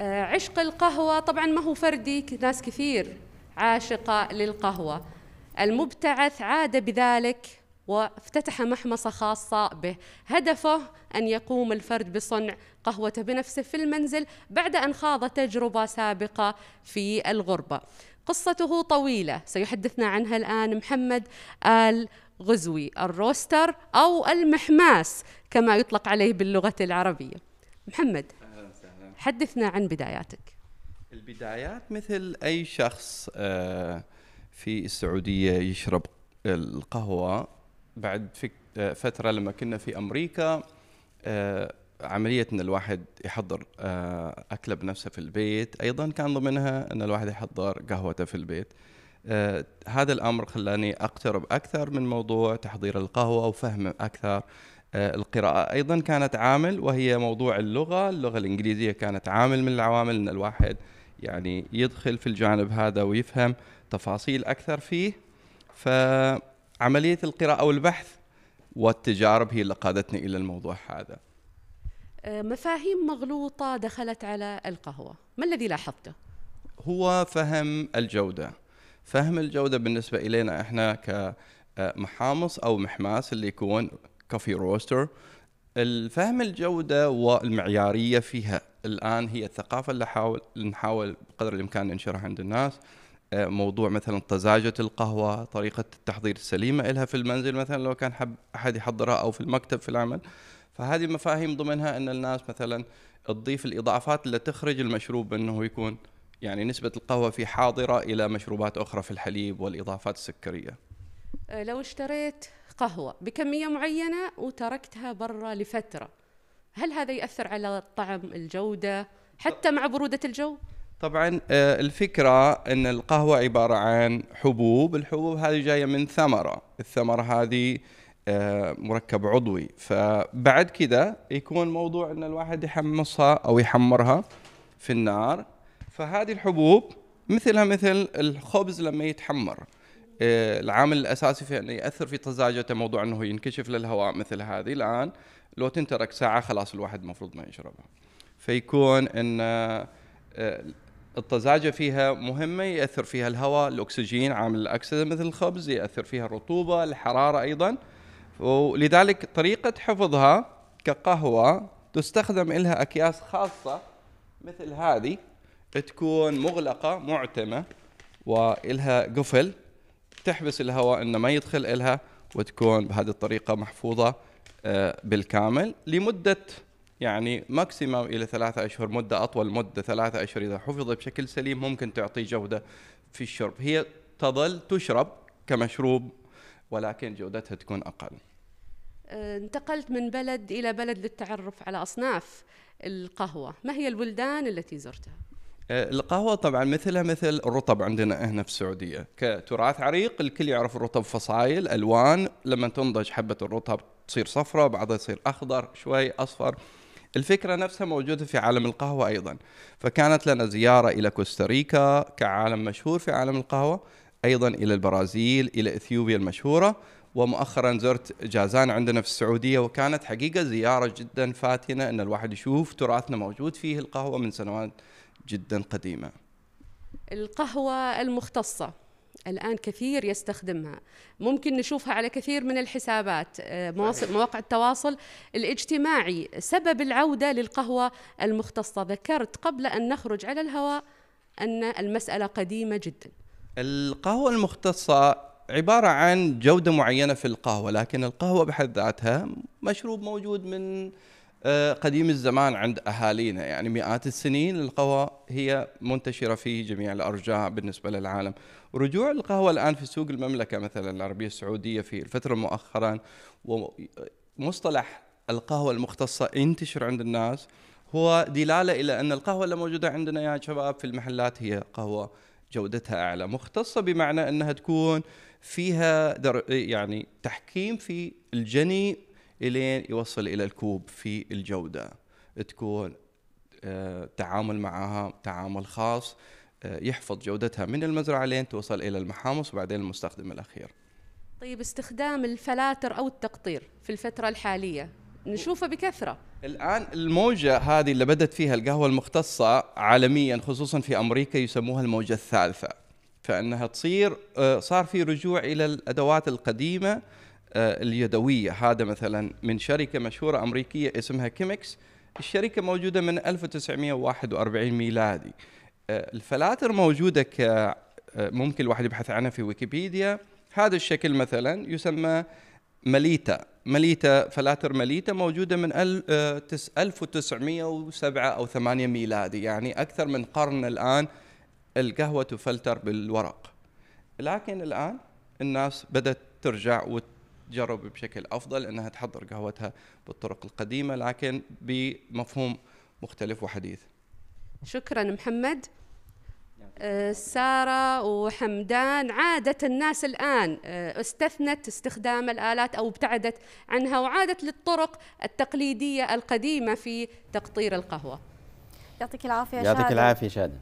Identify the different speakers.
Speaker 1: آه، عشق القهوة طبعا ما هو فردي ناس كثير عاشقة للقهوة. المبتعث عاد بذلك وافتتح محمصة خاصة به. هدفه أن يقوم الفرد بصنع قهوته بنفسه في المنزل بعد أن خاض تجربة سابقة في الغربة. قصته طويلة سيحدثنا عنها الآن محمد آل غزوي الروستر أو المحماس كما يطلق عليه باللغة العربية. محمد. حدثنا عن بداياتك.
Speaker 2: البدايات مثل أي شخص آه، في السعودية يشرب القهوة بعد آه، فترة لما كنا في أمريكا آه، عملية أن الواحد يحضر أكلة بنفسه في البيت. أيضا كان ضمنها أن الواحد يحضر قهوته في البيت. هذا الأمر خلاني أقترب أكثر من موضوع تحضير القهوة وفهم أكثر آه، القراءة. أيضا كانت عامل وهي موضوع اللغة. اللغة الإنجليزية كانت عامل من العوامل أن الواحد يعني يدخل في الجانب هذا ويفهم تفاصيل أكثر فيه. فعملية القراءة والبحث والتجارب هي اللي قادتني إلى الموضوع هذا.
Speaker 1: آه، مفاهيم مغلوطة دخلت على القهوة. ما الذي لاحظته؟
Speaker 2: هو فهم الجودة. فهم الجودة بالنسبة إلينا إحنا كمحامص أو محماس اللي يكون كوفي روستر الفهم الجودة والمعيارية فيها الآن هي الثقافة اللي حاول نحاول بقدر الإمكان ننشرها عند الناس. آه، موضوع مثلا طزاجة القهوة طريقة التحضير السليمة إلها في المنزل مثلا لو كان حب أحد يحضرها أو في المكتب في العمل. فهذه مفاهيم ضمنها أن الناس مثلا تضيف الإضافات اللي تخرج المشروب أنه يكون يعني نسبة القهوة فيه حاضرة إلى مشروبات أخرى في الحليب والإضافات السكرية.
Speaker 1: آه، لو اشتريت قهوة بكمية معينة وتركتها برا لفترة. هل هذا يأثر على الطعم الجودة حتى مع برودة الجو؟
Speaker 2: طبعا آه، الفكرة إن القهوة عبارة عن حبوب الحبوب هذه جاية من ثمرة. الثمرة هذه آه، مركب عضوي. فبعد كذا يكون موضوع إن الواحد يحمصها أو يحمرها في النار. فهذه الحبوب مثلها مثل الخبز لما يتحمر. العامل الأساسي في انه يأثر في طزاجته موضوع أنه ينكشف للهواء مثل هذه الآن لو تنترك ساعة خلاص الواحد المفروض ما يشربها. فيكون أن آه، الطزاجه فيها مهمة يأثر فيها الهواء الأكسجين عامل الأكسدة مثل الخبز يأثر فيها الرطوبة الحرارة أيضا. ولذلك طريقة حفظها كقهوة تستخدم لها أكياس خاصة مثل هذه تكون مغلقة معتمة وإلها قفل. تحبس الهواء إنه ما يدخل إلها وتكون بهذه الطريقة محفوظة آه، بالكامل لمدة يعني ماكسيموم إلى ثلاثة أشهر مدة أطول مدة ثلاثة أشهر إذا حفظت بشكل سليم ممكن تعطي جودة في الشرب. هي تظل تشرب كمشروب ولكن جودتها تكون أقل.
Speaker 1: آه، انتقلت من بلد إلى بلد للتعرف على أصناف القهوة. ما هي البلدان التي زرتها؟
Speaker 2: القهوة طبعا مثلها مثل الرطب عندنا هنا في السعودية. كتراث عريق الكل يعرف الرطب فصايل ألوان لما تنضج حبة الرطب تصير صفراء بعدها تصير أخضر شوي أصفر. الفكرة نفسها موجودة في عالم القهوة أيضا. فكانت لنا زيارة إلى كوستاريكا كعالم مشهور في عالم القهوة أيضا إلى البرازيل إلى إثيوبيا المشهورة. ومؤخرا زرت جازان عندنا في السعودية وكانت حقيقة زيارة جدا فاتنة أن الواحد يشوف تراثنا موجود فيه القهوة من سنوات جدا قديمة.
Speaker 1: القهوة المختصة الآن كثير يستخدمها. ممكن نشوفها على كثير من الحسابات آه، مواقع التواصل الاجتماعي. سبب العودة للقهوة المختصة. ذكرت قبل أن نخرج على الهواء أن المسألة قديمة جدا.
Speaker 2: القهوة المختصة عبارة عن جودة معينة في القهوة لكن القهوة بحد ذاتها مشروب موجود من قديم الزمان عند أهالينا. يعني مئات السنين القهوة هي منتشرة في جميع الأرجاء بالنسبة للعالم. ورجوع القهوة الآن في سوق المملكة مثلا العربية السعودية في الفترة مؤخرا ومصطلح القهوة المختصة ينتشر عند الناس هو دلالة إلى أن القهوة اللي موجودة عندنا يا شباب في المحلات هي قهوة جودتها أعلى. مختصة بمعنى أنها تكون فيها يعني تحكيم في الجني إلين يوصل إلى الكوب في الجودة. تكون آه، تعامل معها تعامل خاص آه، يحفظ جودتها من المزرعة لين توصل إلى المحامص وبعدين المستخدم الأخير.
Speaker 1: طيب استخدام الفلاتر أو التقطير في الفترة الحالية نشوفه بكثرة.
Speaker 2: الآن الموجة هذه اللي بدت فيها القهوة المختصة عالميا خصوصا في أمريكا يسموها الموجة الثالثة. فإنها تصير آه، صار في رجوع إلى الأدوات القديمة آه، اليدوية. هذا مثلا من شركة مشهورة أمريكية اسمها كيمكس الشركة موجودة من 1941 ميلادي. آه، الفلاتر موجودة ك ممكن الواحد يبحث عنها في ويكيبيديا. هذا الشكل مثلا يسمى مليتا. مليتا فلاتر مليتا موجودة من 1907 أو 8 ميلادي. يعني أكثر من قرن الآن القهوة تفلتر بالورق. لكن الآن الناس بدأت ترجع وتجرب بشكل أفضل أنها تحضر قهوتها بالطرق القديمة لكن بمفهوم مختلف وحديث.
Speaker 1: شكرا محمد. آه، سارة وحمدان عادت الناس الآن آه، استثنت استخدام الآلات أو ابتعدت عنها وعادت للطرق التقليدية القديمة في تقطير القهوة.
Speaker 3: يعطيك العافية
Speaker 4: يعطيك العافية شادن